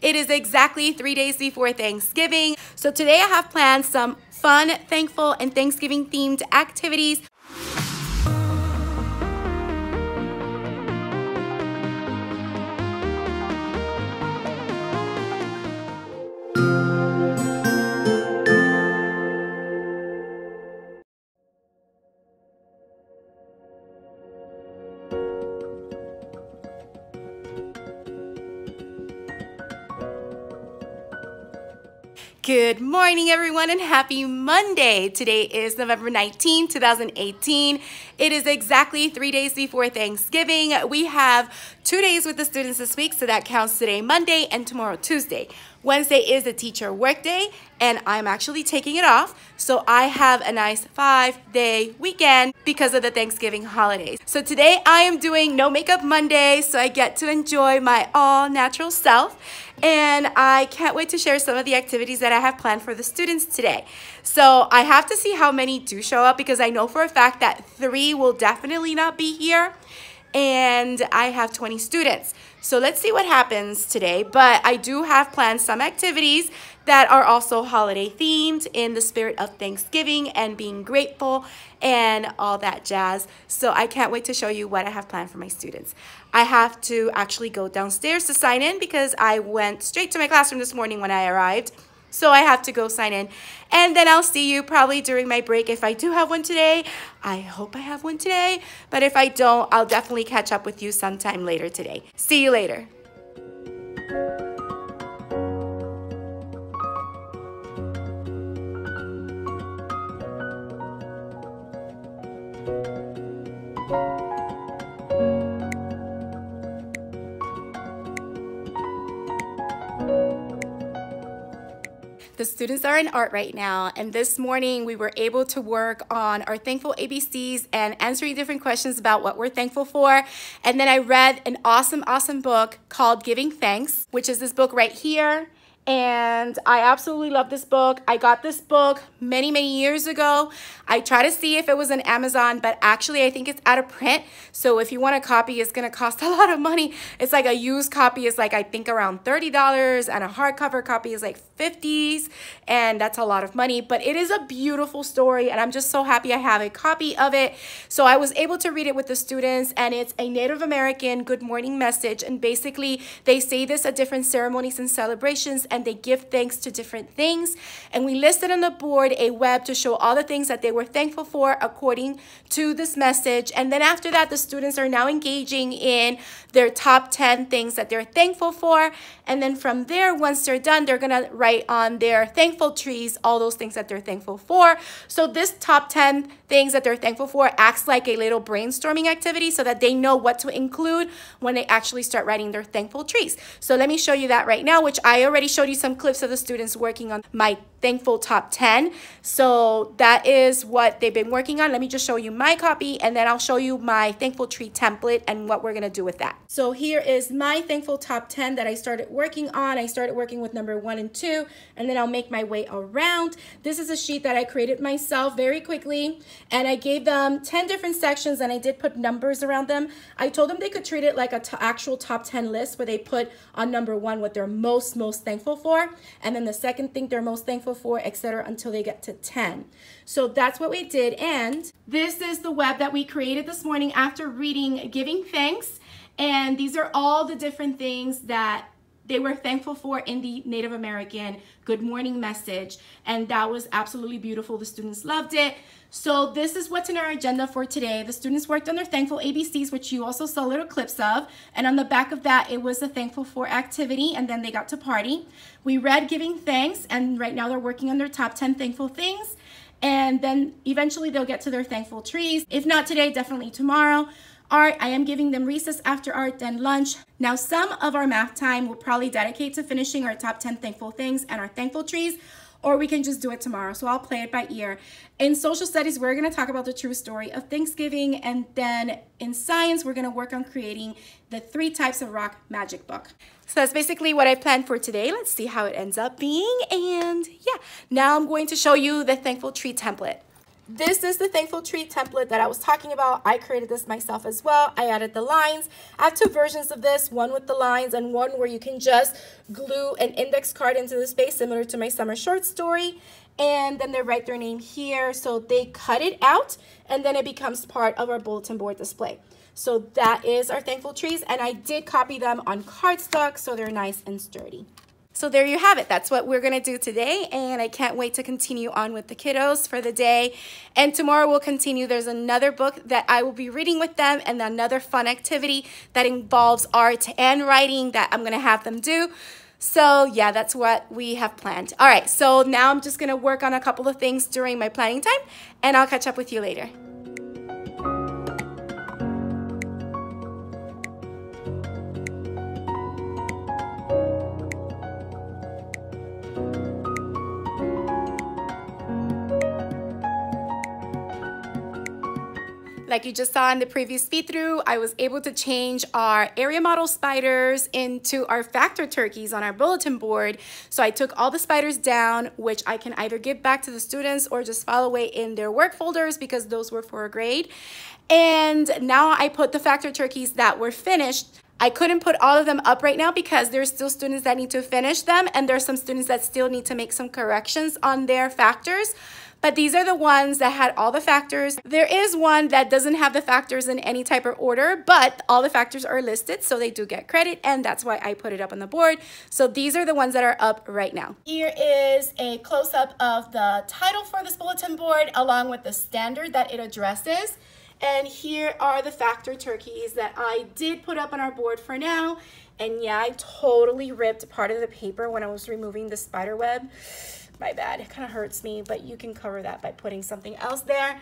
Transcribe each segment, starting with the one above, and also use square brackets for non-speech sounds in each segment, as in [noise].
It is exactly three days before Thanksgiving. So today I have planned some fun, thankful, and Thanksgiving themed activities. Good morning, everyone, and happy Monday. Today is November 19, 2018. It is exactly three days before Thanksgiving. We have two days with the students this week, so that counts today, Monday, and tomorrow, Tuesday. Wednesday is the teacher workday, and I'm actually taking it off. So I have a nice five day weekend because of the Thanksgiving holidays. So today I am doing no makeup Monday, so I get to enjoy my all natural self. And I can't wait to share some of the activities that I have planned for the students today. So I have to see how many do show up because I know for a fact that three will definitely not be here and I have 20 students. So let's see what happens today. But I do have planned some activities that are also holiday themed in the spirit of Thanksgiving and being grateful and all that jazz. So I can't wait to show you what I have planned for my students. I have to actually go downstairs to sign in because I went straight to my classroom this morning when I arrived. So I have to go sign in. And then I'll see you probably during my break if I do have one today. I hope I have one today. But if I don't, I'll definitely catch up with you sometime later today. See you later. The students are in art right now, and this morning we were able to work on our thankful ABCs and answering different questions about what we're thankful for. And then I read an awesome, awesome book called Giving Thanks, which is this book right here and I absolutely love this book. I got this book many, many years ago. I try to see if it was on Amazon, but actually I think it's out of print. So if you want a copy, it's gonna cost [laughs] a lot of money. It's like a used copy is like, I think around $30 and a hardcover copy is like 50s and that's a lot of money, but it is a beautiful story and I'm just so happy I have a copy of it. So I was able to read it with the students and it's a Native American good morning message. And basically they say this at different ceremonies and celebrations and they give thanks to different things. And we listed on the board a web to show all the things that they were thankful for according to this message. And then after that, the students are now engaging in their top 10 things that they're thankful for. And then from there, once they're done, they're to write on their thankful trees all those things that they're thankful for. So this top 10 things that they're thankful for acts like a little brainstorming activity so that they know what to include when they actually start writing their thankful trees. So let me show you that right now, which I already showed you some clips of the students working on my thankful top 10. So that is what they've been working on. Let me just show you my copy and then I'll show you my thankful tree template and what we're gonna do with that. So here is my thankful top 10 that I started working on. I started working with number one and two and then I'll make my way around. This is a sheet that I created myself very quickly and I gave them 10 different sections and I did put numbers around them. I told them they could treat it like a actual top 10 list where they put on number one what they're most, most thankful for. And then the second thing they're most thankful for, etc., until they get to 10. So that's what we did. And this is the web that we created this morning after reading Giving Thanks. And these are all the different things that they were thankful for in the Native American good morning message. And that was absolutely beautiful. The students loved it. So this is what's in our agenda for today. The students worked on their thankful ABCs, which you also saw little clips of. And on the back of that, it was a thankful for activity. And then they got to party. We read giving thanks. And right now they're working on their top 10 thankful things. And then eventually they'll get to their thankful trees. If not today, definitely tomorrow. Art, I am giving them recess after art, then lunch. Now, some of our math time will probably dedicate to finishing our top 10 thankful things and our thankful trees, or we can just do it tomorrow. So I'll play it by ear. In social studies, we're gonna talk about the true story of Thanksgiving. And then in science, we're gonna work on creating the three types of rock magic book. So that's basically what I planned for today. Let's see how it ends up being. And yeah, now I'm going to show you the thankful tree template. This is the Thankful Tree template that I was talking about. I created this myself as well. I added the lines. I have two versions of this, one with the lines and one where you can just glue an index card into the space, similar to my summer short story. And then they write their name here. So they cut it out and then it becomes part of our bulletin board display. So that is our Thankful Trees. And I did copy them on cardstock so they're nice and sturdy. So there you have it. That's what we're going to do today. And I can't wait to continue on with the kiddos for the day. And tomorrow we'll continue. There's another book that I will be reading with them and another fun activity that involves art and writing that I'm going to have them do. So yeah, that's what we have planned. All right, so now I'm just to work on a couple of things during my planning time and I'll catch up with you later. Like you just saw in the previous feed through, I was able to change our area model spiders into our factor turkeys on our bulletin board. So I took all the spiders down, which I can either give back to the students or just file away in their work folders because those were for a grade. And now I put the factor turkeys that were finished I couldn't put all of them up right now because there's still students that need to finish them and there's some students that still need to make some corrections on their factors but these are the ones that had all the factors. There is one that doesn't have the factors in any type of order, but all the factors are listed, so they do get credit, and that's why I put it up on the board. So these are the ones that are up right now. Here is a close-up of the title for this bulletin board, along with the standard that it addresses. And here are the factor turkeys that I did put up on our board for now. And yeah, I totally ripped part of the paper when I was removing the spider web my bad. It kind of hurts me, but you can cover that by putting something else there.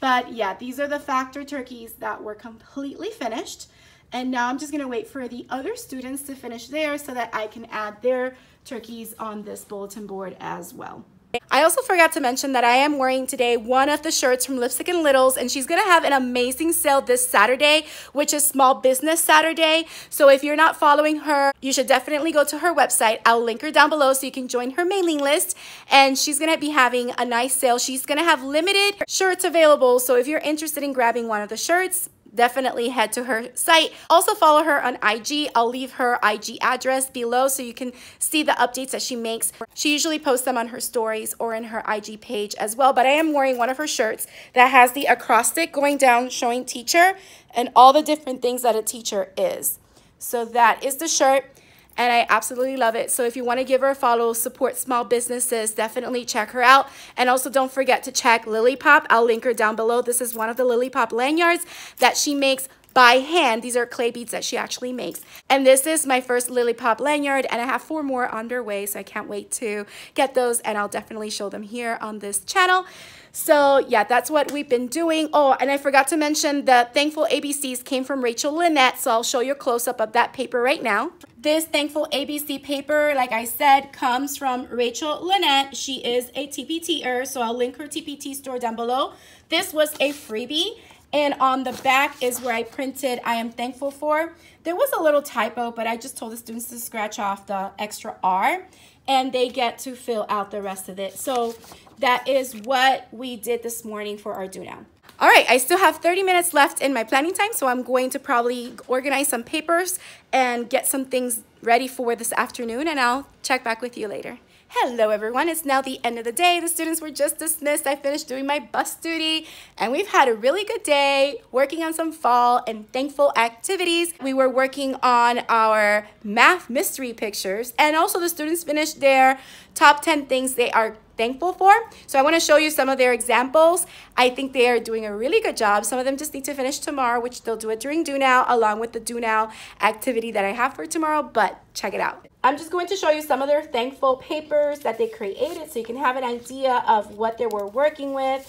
But yeah, these are the factor turkeys that were completely finished. And now I'm just gonna wait for the other students to finish theirs so that I can add their turkeys on this bulletin board as well. I also forgot to mention that I am wearing today one of the shirts from Lipstick and Littles, and she's going to have an amazing sale this Saturday, which is Small Business Saturday. So if you're not following her, you should definitely go to her website. I'll link her down below so you can join her mailing list, and she's going to be having a nice sale. She's going to have limited shirts available, so if you're interested in grabbing one of the shirts, definitely head to her site. Also follow her on IG. I'll leave her IG address below so you can see the updates that she makes. She usually posts them on her stories or in her IG page as well. But I am wearing one of her shirts that has the acrostic going down showing teacher and all the different things that a teacher is. So that is the shirt and I absolutely love it. So if you want to give her a follow, support small businesses, definitely check her out. And also don't forget to check Lillipop. I'll link her down below. This is one of the Lillipop lanyards that she makes by hand. These are clay beads that she actually makes. And this is my first Lillipop lanyard and I have four more underway so I can't wait to get those and I'll definitely show them here on this channel. So yeah, that's what we've been doing. Oh, and I forgot to mention the Thankful ABCs came from Rachel Lynette, so I'll show you a close-up of that paper right now. This Thankful ABC paper, like I said, comes from Rachel Lynette. She is a TPTer, so I'll link her TPT store down below. This was a freebie, and on the back is where I printed I am thankful for. There was a little typo, but I just told the students to scratch off the extra R, and they get to fill out the rest of it. So that is what we did this morning for our do now. All right, I still have 30 minutes left in my planning time, so I'm going to probably organize some papers and get some things ready for this afternoon, and I'll check back with you later. Hello everyone, it's now the end of the day. The students were just dismissed. I finished doing my bus duty and we've had a really good day working on some fall and thankful activities. We were working on our math mystery pictures and also the students finished their top 10 things they are thankful for. So I want to show you some of their examples. I think they are doing a really good job. Some of them just need to finish tomorrow, which they'll do it during Do Now, along with the Do Now activity that I have for tomorrow, but check it out. I'm just going to show you some of their thankful papers that they created so you can have an idea of what they were working with.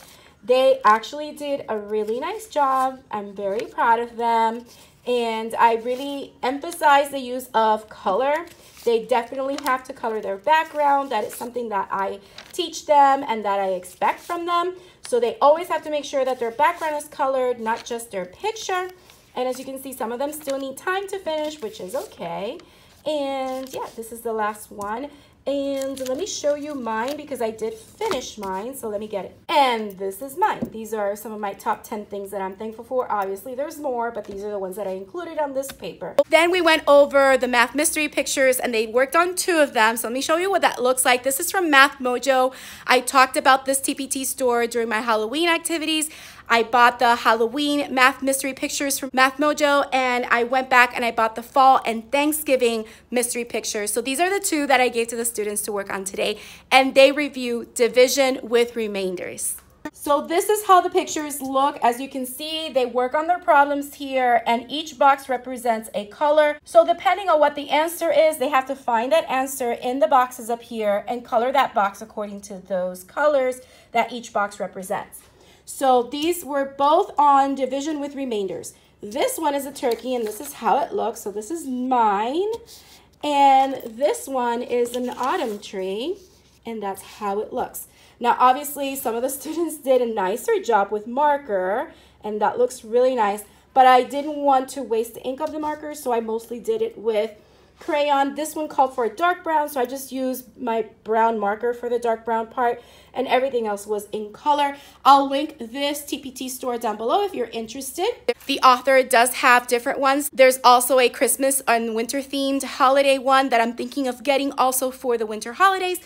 They actually did a really nice job. I'm very proud of them. And I really emphasize the use of color. They definitely have to color their background. That is something that I teach them and that I expect from them. So they always have to make sure that their background is colored, not just their picture. And as you can see, some of them still need time to finish, which is okay. And yeah, this is the last one. And let me show you mine because I did finish mine. So let me get it. And this is mine. These are some of my top 10 things that I'm thankful for. Obviously, there's more, but these are the ones that I included on this paper. Then we went over the math mystery pictures and they worked on two of them. So let me show you what that looks like. This is from Math Mojo. I talked about this TPT store during my Halloween activities. I bought the Halloween math mystery pictures from Math Mojo and I went back and I bought the fall and Thanksgiving mystery pictures. So these are the two that I gave to the students to work on today and they review division with remainders. So this is how the pictures look. As you can see, they work on their problems here and each box represents a color. So depending on what the answer is, they have to find that answer in the boxes up here and color that box according to those colors that each box represents. So these were both on division with remainders. This one is a turkey and this is how it looks. So this is mine. And this one is an autumn tree and that's how it looks. Now, obviously, some of the [laughs] students did a nicer job with marker and that looks really nice, but I didn't want to waste the ink of the marker, so I mostly did it with crayon. This one called for a dark brown, so I just used my brown marker for the dark brown part, and everything else was in color. I'll link this TPT store down below if you're interested. The author does have different ones. There's also a Christmas and winter themed holiday one that I'm thinking of getting also for the winter holidays.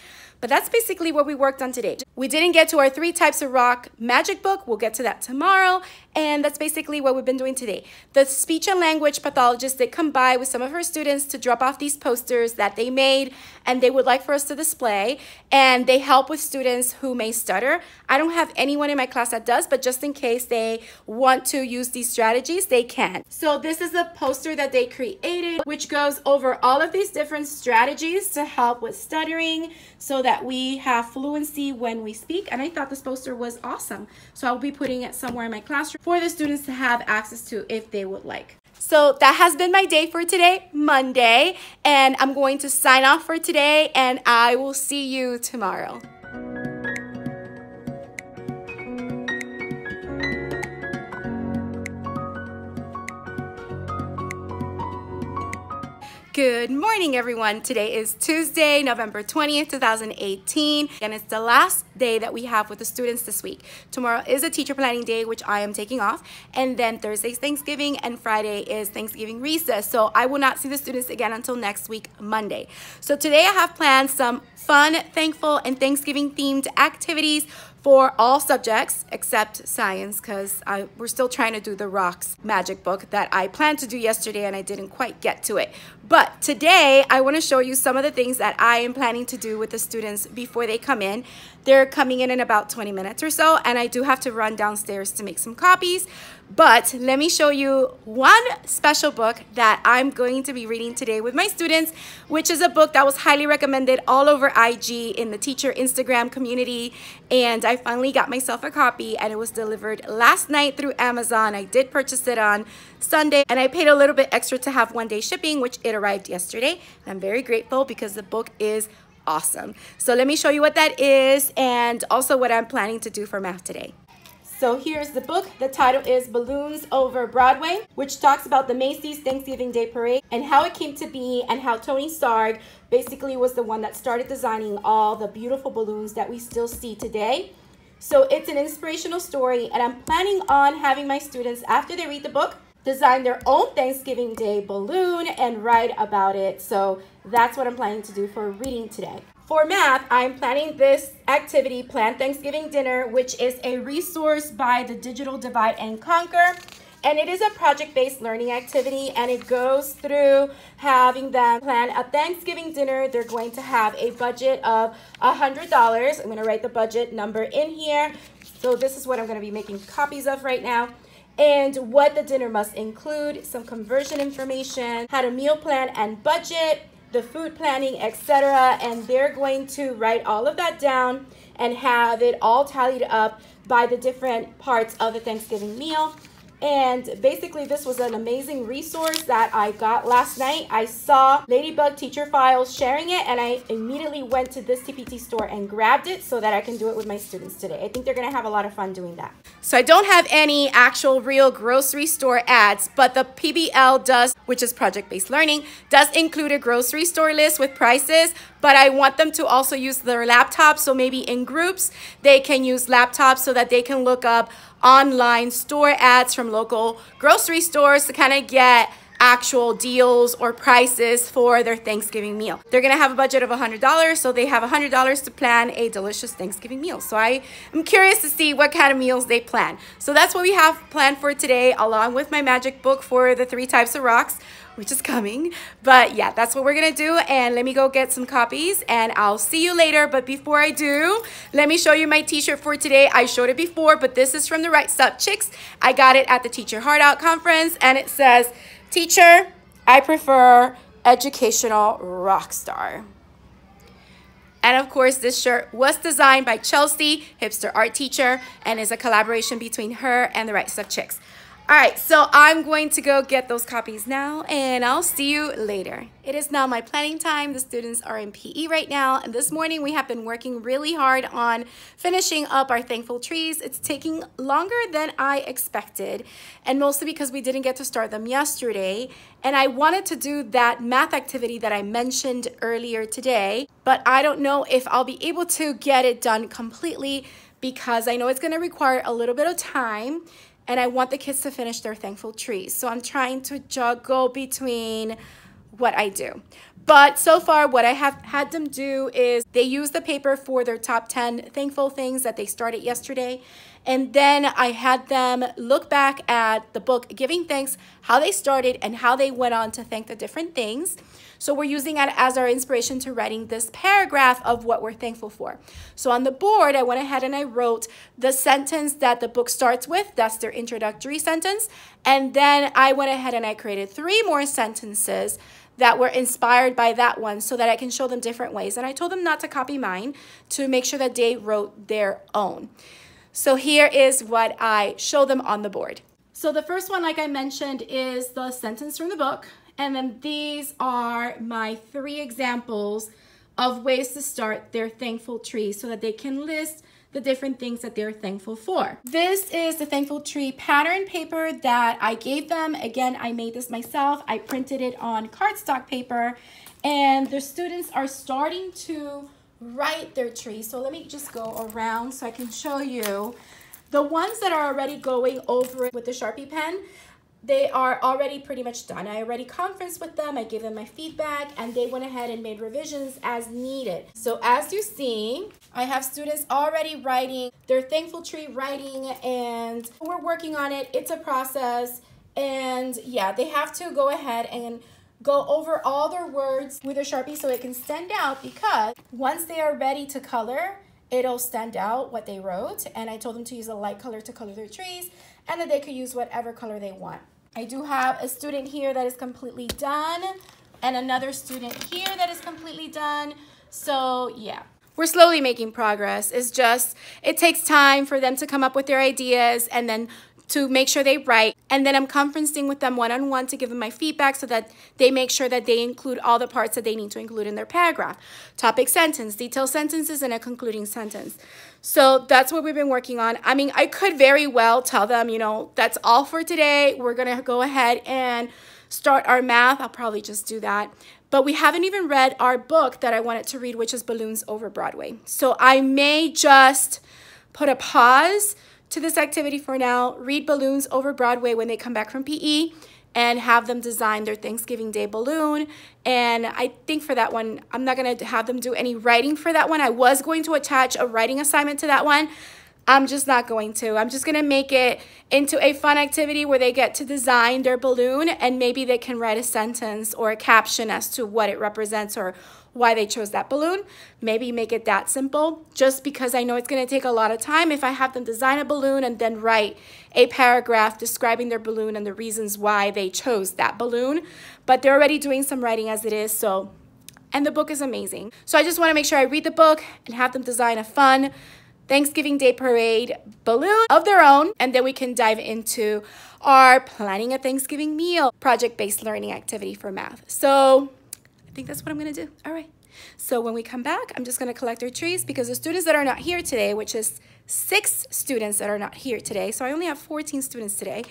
But that's basically what we worked on today. We didn't get to our three types of rock magic book. We'll get to that tomorrow. And that's basically what we've been doing today. The speech and language pathologist did come by with some of her students to drop off these posters that they made and they would like for us to display. And they help with students who may stutter. I don't have anyone in my class that does, but just in case they want to use these strategies, they can. So this is a poster that they created, which goes over all of these different strategies to help with stuttering so that we have fluency when we speak. And I thought this poster was awesome. So I'll be putting it somewhere in my classroom for the students to have access to if they would like. So that has been my day for today, Monday, and I'm going to sign off for today and I will see you tomorrow. Good morning, everyone. Today is Tuesday, November 20th, 2018, and it's the last day that we have with the students this week. Tomorrow is a teacher planning day, which I am taking off, and then Thursday's Thanksgiving, and Friday is Thanksgiving recess. So I will not see the students again until next week, Monday. So today I have planned some fun, thankful, and Thanksgiving themed activities for all subjects except science because we're still trying to do the rocks magic book that I planned to do yesterday and I didn't quite get to it. But today I want to show you some of the things that I am planning to do with the students before they come in. They're coming in in about 20 minutes or so, and I do have to run downstairs to make some copies. But let me show you one special book that I'm going to be reading today with my students, which is a book that was highly recommended all over IG in the teacher Instagram community. And I finally got myself a copy, and it was delivered last night through Amazon. I did purchase it on Sunday, and I paid a little bit extra to have one day shipping, which it arrived yesterday. And I'm very grateful because the book is awesome. So let me show you what that is and also what I'm planning to do for math today. So here's the book. The title is Balloons Over Broadway, which talks about the Macy's Thanksgiving Day Parade and how it came to be and how Tony Sarg basically was the one that started designing all the beautiful balloons that we still see today. So it's an inspirational story and I'm planning on having my students, after they read the book, design their own Thanksgiving Day balloon and write about it. So that's what I'm planning to do for reading today. For math, I'm planning this activity, Plan Thanksgiving Dinner, which is a resource by the Digital Divide and Conquer. And it is a project-based learning activity, and it goes through having them plan a Thanksgiving dinner. They're going to have a budget of $100. I'm going to write the budget number in here. So this is what I'm going to be making copies of right now and what the dinner must include, some conversion information, how to meal plan and budget, the food planning, etc. And they're going to write all of that down and have it all tallied up by the different parts of the Thanksgiving meal. And basically, this was an amazing resource that I got last night. I saw Ladybug Teacher Files sharing it, and I immediately went to this TPT store and grabbed it so that I can do it with my students today. I think they're gonna have a lot of fun doing that. So I don't have any actual real grocery store ads, but the PBL does, which is project-based learning, does include a grocery store list with prices, but I want them to also use their laptops. So maybe in groups, they can use laptops so that they can look up online store ads from local grocery stores to kind of get actual deals or prices for their Thanksgiving meal. They're gonna have a budget of $100, so they have $100 to plan a delicious Thanksgiving meal. So I am curious to see what kind of meals they plan. So that's what we have planned for today, along with my magic book for the three types of rocks which is coming. But yeah, that's what we're gonna do. And let me go get some copies and I'll see you later. But before I do, let me show you my t-shirt for today. I showed it before, but this is from the Right Stuff Chicks. I got it at the Teach Your Heart Out conference and it says, teacher, I prefer educational rock star. And of course, this shirt was designed by Chelsea, hipster art teacher, and is a collaboration between her and the Right Stuff Chicks. All right, so I'm going to go get those copies now and I'll see you later. It is now my planning time. The students are in PE right now and this morning we have been working really hard on finishing up our thankful trees. It's taking longer than I expected and mostly because we didn't get to start them yesterday and I wanted to do that math activity that I mentioned earlier today, but I don't know if I'll be able to get it done completely because I know it's gonna require a little bit of time and I want the kids to finish their thankful trees. So I'm trying to juggle between what I do. But so far, what I have had them do is they use the paper for their top 10 thankful things that they started yesterday. And then I had them look back at the book Giving Thanks, how they started and how they went on to thank the different things. So we're using it as our inspiration to writing this paragraph of what we're thankful for. So on the board, I went ahead and I wrote the sentence that the book starts with. That's their introductory sentence. And then I went ahead and I created three more sentences that were inspired by that one so that I can show them different ways. And I told them not to copy mine to make sure that they wrote their own. So here is what I show them on the board. So the first one, like I mentioned, is the sentence from the book. And then these are my three examples of ways to start their thankful tree so that they can list the different things that they're thankful for. This is the thankful tree pattern paper that I gave them. Again, I made this myself. I printed it on cardstock paper and the students are starting to write their tree. So let me just go around so I can show you. The ones that are already going over it with the Sharpie pen, they are already pretty much done. I already conferenced with them, I gave them my feedback, and they went ahead and made revisions as needed. So as you see, I have students already writing their thankful tree writing, and we're working on it. It's a process, and yeah, they have to go ahead and go over all their words with a Sharpie so it can stand out because once they are ready to color, it'll stand out what they wrote. And I told them to use a light color to color their trees and that they could use whatever color they want. I do have a student here that is completely done and another student here that is completely done. So yeah, we're slowly making progress. It's just, it takes time for them to come up with their ideas and then to make sure they write. And then I'm conferencing with them one-on-one to give them my feedback so that they make sure that they include all the parts that they need to include in their paragraph. Topic sentence, detailed sentences, and a concluding sentence. So that's what we've been working on. I mean, I could very well tell them, you know, that's all for today. We're going to go ahead and start our math. I'll probably just do that. But we haven't even read our book that I wanted to read, which is Balloons Over Broadway. So I may just put a pause to this activity for now. Read Balloons Over Broadway when they come back from PE and have them design their Thanksgiving Day balloon. And I think for that one, I'm not going to have them do any writing for that one. I was going to attach a writing assignment to that one. I'm just not going to. I'm just going to make it into a fun activity where they get to design their balloon and maybe they can write a sentence or a caption as to what it represents or why they chose that balloon. Maybe make it that simple just because I know it's going to take a lot of time if I have them design a balloon and then write a paragraph describing their balloon and the reasons why they chose that balloon. But they're already doing some writing as it is, so and the book is amazing. So I just want to make sure I read the book and have them design a fun Thanksgiving Day Parade balloon of their own, and then we can dive into our planning a Thanksgiving meal project-based learning activity for math. So I think that's what I'm gonna do. All right. So when we come back, I'm just gonna collect our trees because the students that are not here today, which is six students that are not here today, so I only have 14 students today,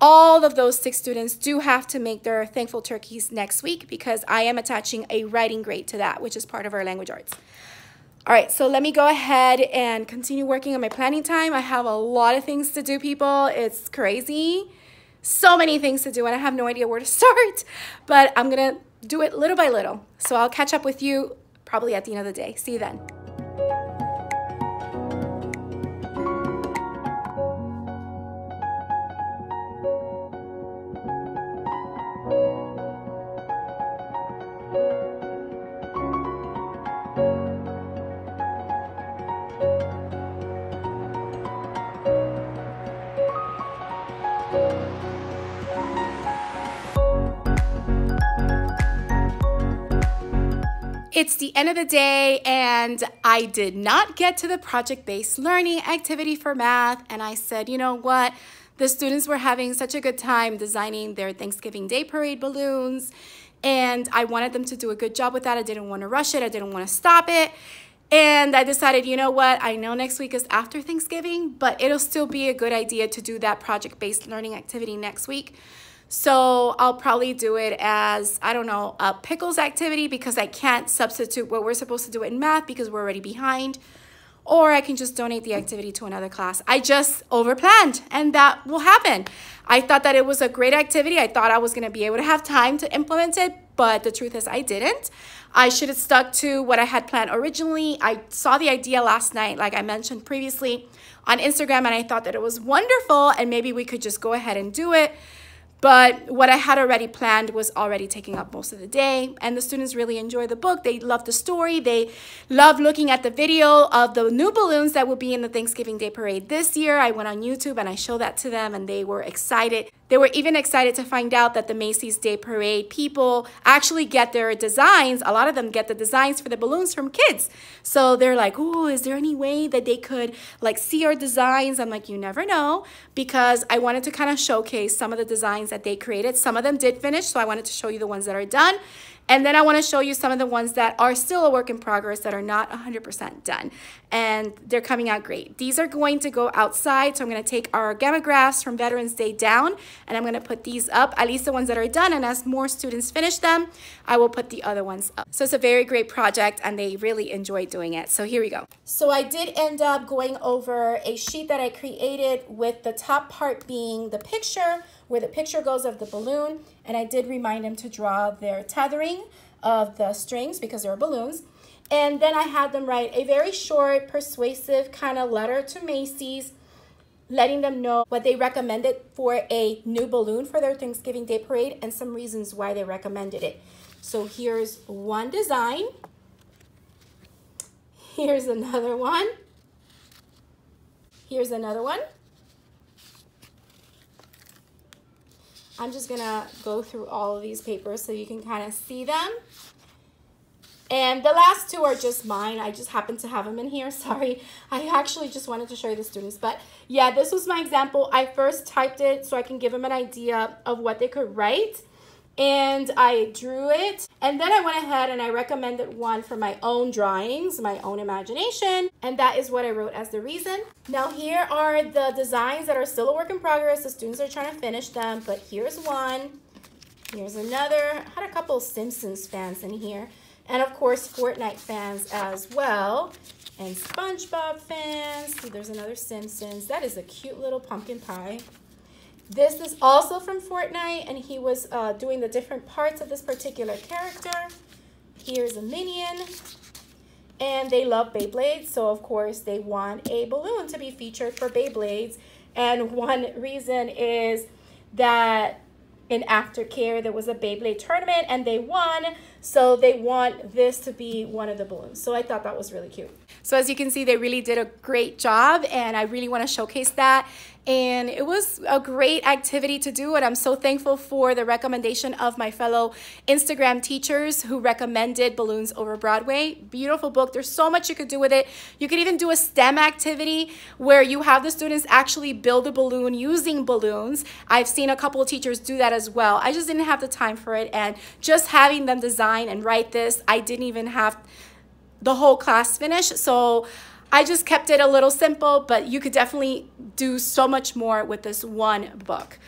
all of those six students do have to make their thankful turkeys next week because I am attaching a writing grade to that, which is part of our language arts. All right, so let me go ahead and continue working on my planning time. I have a lot of things to do, people. It's crazy. So many things to do, and I have no idea where to [laughs] start, but I'm gonna do it little by little. So I'll catch up with you probably at the end of the day. See you then. It's the end of the day, and I did not get to the project based learning activity for math. And I said, you know what? The students were having such a good time designing their Thanksgiving Day parade balloons, and I wanted them to do a good job with that. I didn't want to rush it, I didn't want to stop it. And I decided, you know what? I know next week is after Thanksgiving, but it'll still be a good idea to do that project based learning activity next week. So I'll probably do it as, I don't know, a pickles activity because I can't substitute what we're supposed to do in math because we're already behind. Or I can just donate the activity to another class. I just overplanned and that will happen. I thought that it was a great activity. I thought I was gonna be able to have time to implement it, but the truth is I didn't. I should have stuck to what I had planned originally. I saw the idea last night, like I mentioned previously on Instagram, and I thought that it was wonderful and maybe we could just go ahead and do it. But what I had already planned was already taking up most of the day. And the students really enjoy the book. They love the story. They love looking at the video of the new balloons that will be in the Thanksgiving Day Parade this year. I went on YouTube and I showed that to them and they were excited. They were even excited to find out that the Macy's Day Parade people actually get their designs. A lot of them get the designs for the balloons from kids. So they're like, oh, is there any way that they could like see our designs? I'm like, you never know because I wanted to kind of showcase some of the designs that they created. Some of them did finish, so I wanted to show you the ones that are done. And then I want to show you some of the ones that are still a work in progress that are not 100% done. And they're coming out great. These are going to go outside. So I'm going to take our gamma graphs from Veterans Day down and I'm going to put these up, at least the ones that are done. And as more students finish them, I will put the other ones up. So it's a very great project and they really enjoy doing it. So here we go. So I did end up going over a sheet that I created with the top part being the picture where the picture goes of the balloon. And I did remind them to draw their tethering of the strings because they're balloons. And then I had them write a very short, persuasive kind of letter to Macy's, letting them know what they recommended for a new balloon for their Thanksgiving Day Parade and some reasons why they recommended it. So here's one design. Here's another one. Here's another one. I'm just gonna go through all of these papers so you can kind of see them. And the last two are just mine. I just happen to have them in here. [laughs] Sorry. I actually just wanted to show you the students. But yeah, this was my example. I first typed it so I can give them an idea of what they could write and I drew it. And then I went ahead and I recommended one for my own drawings, my own imagination. And that is what I wrote as the reason. Now here are the designs that are still a work in progress. The students are trying to finish them, but here's one. Here's another. I had a couple Simpsons fans in here. And of course, Fortnite fans as well. And SpongeBob fans. See, there's another Simpsons. That is a cute little pumpkin pie. This is also from Fortnite, and he was uh, doing the different parts of this particular character. Here's a minion, and they love Beyblades, so of course they want a balloon to be featured for Beyblades. And one reason is that in aftercare there was a Beyblade tournament and they won. So they want this to be one of the balloons. So I thought that was really cute. So as you can see, they really did a great job and I really want to showcase that. And it was a great activity to do and I'm so thankful for the recommendation of my fellow Instagram teachers who recommended Balloons Over Broadway. Beautiful book. There's so much you could do with it. You could even do a STEM activity where you have the students actually build a balloon using balloons. I've seen a couple of teachers do that as well. I just didn't have the time for it and just having them design and write this, I didn't even have the whole class finish. So I just kept it a little simple, but you could definitely do so much more with this one book.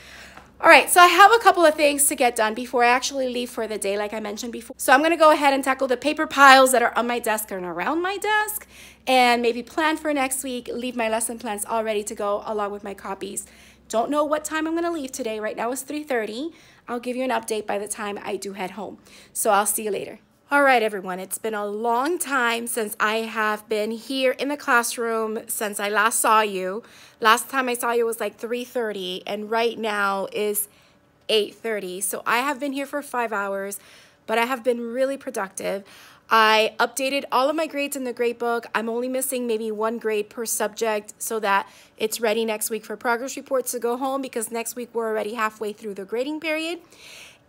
All right, so I have a couple of things to get done before I actually leave for the day, like I mentioned before. So I'm gonna go ahead and tackle the paper piles that are on my desk and around my desk, and maybe plan for next week, leave my lesson plans all ready to go along with my copies. Don't know what time I'm gonna leave today. Right now it's 3.30. I'll give you an update by the time I do head home. So I'll see you later. All right, everyone, it's been a long time since I have been here in the classroom since I last saw you. Last time I saw you was like 3.30 and right now is 8.30. So I have been here for five hours, but I have been really productive. I updated all of my grades in the grade book. I'm only missing maybe one grade per subject so that it's ready next week for progress reports to go home because next week we're already halfway through the grading period.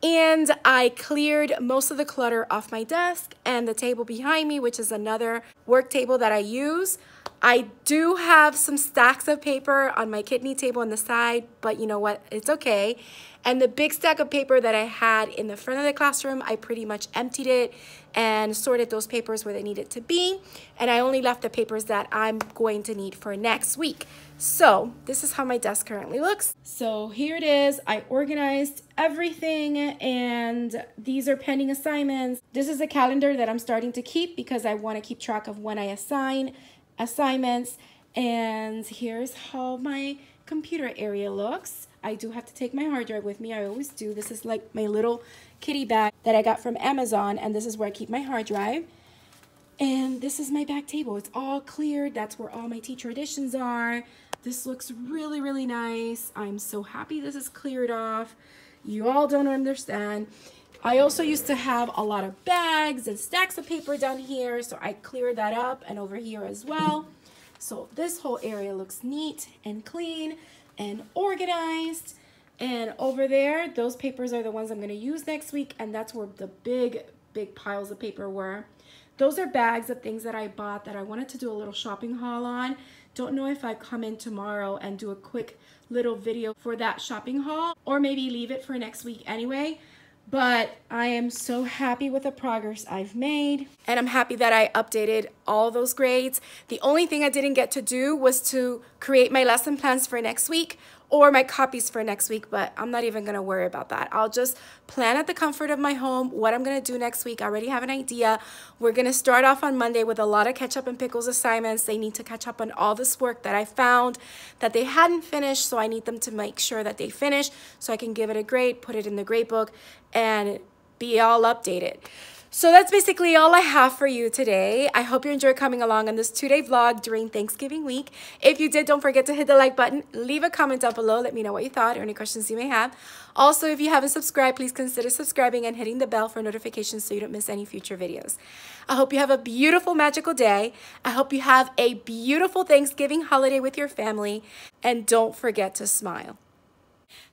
And I cleared most of the clutter off my desk and the table behind me, which is another work table that I use. I do have some stacks of paper on my kidney table on the side, but you know what? It's okay. And the big stack of paper that I had in the front of the classroom, I pretty much emptied it and sorted those papers where they needed to be. And I only left the papers that I'm going to need for next week. So this is how my desk currently looks. So here it is. I organized everything and these are pending assignments. This is a calendar that I'm starting to keep because I want to keep track of when I assign assignments. And here's how my computer area looks. I do have to take my hard drive with me. I always do. This is like my little kitty bag that I got from Amazon and this is where I keep my hard drive. And this is my back table. It's all cleared. That's where all my teacher editions are. This looks really, really nice. I'm so happy this is cleared off. You all don't understand. I also used to have a lot of bags and stacks of paper down here, so I cleared that up and over here as well. So this whole area looks neat and clean and organized. And over there, those papers are the ones I'm gonna use next week, and that's where the big, big piles of paper were. Those are bags of things that I bought that I wanted to do a little shopping haul on. Don't know if I come in tomorrow and do a quick little video for that shopping haul or maybe leave it for next week anyway. But I am so happy with the progress I've made. And I'm happy that I updated all those grades. The only thing I didn't get to do was to create my lesson plans for next week or my copies for next week, but I'm not even gonna worry about that. I'll just plan at the comfort of my home what I'm gonna do next week. I already have an idea. We're gonna start off on Monday with a lot of ketchup and pickles assignments. They need to catch up on all this work that I found that they hadn't finished, so I need them to make sure that they finish so I can give it a grade, put it in the grade book, and be all updated. So that's basically all I have for you today. I hope you enjoyed coming along on this two-day vlog during Thanksgiving week. If you did, don't forget to hit the like button. Leave a comment down below. Let me know what you thought or any questions you may have. Also, if you haven't subscribed, please consider subscribing and hitting the bell for notifications so you don't miss any future videos. I hope you have a beautiful, magical day. I hope you have a beautiful Thanksgiving holiday with your family. And don't forget to smile.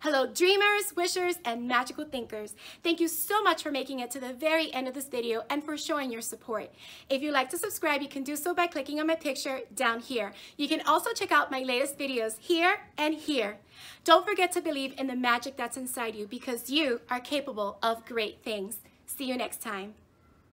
Hello dreamers, wishers, and magical thinkers. Thank you so much for making it to the very end of this video and for showing your support. If you'd like to subscribe, you can do so by clicking on my picture down here. You can also check out my latest videos here and here. Don't forget to believe in the magic that's inside you because you are capable of great things. See you next time.